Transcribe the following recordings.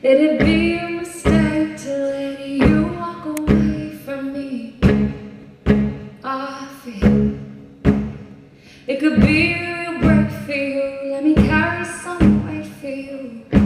It'd be a mistake to let you walk away from me. I feel it could be a break for you. Let me carry some weight for you.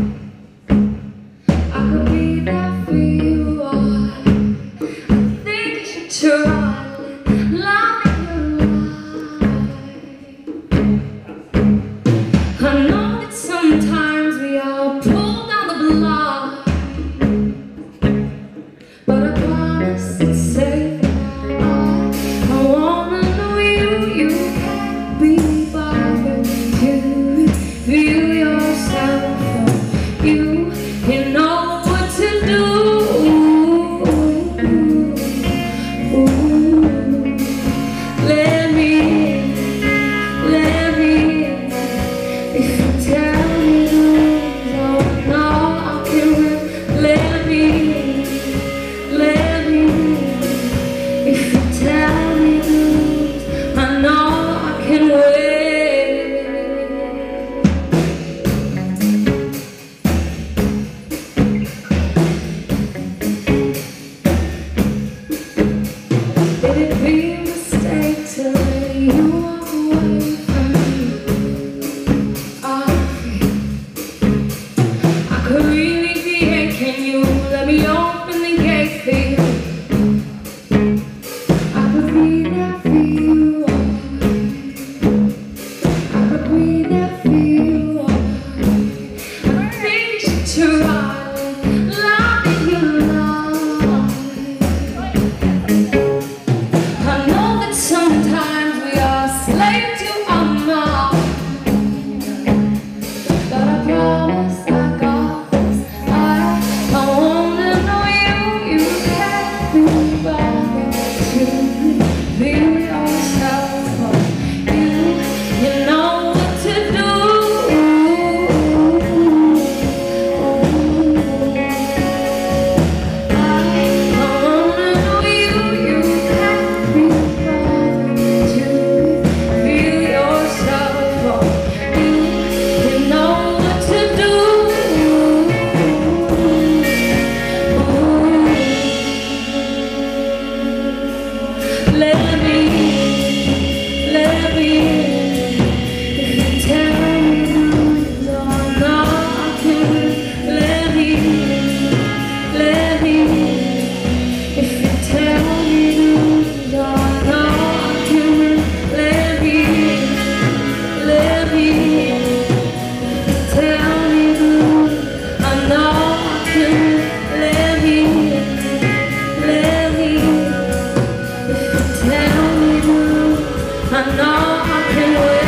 I can wait.